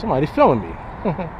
Somebody filming me.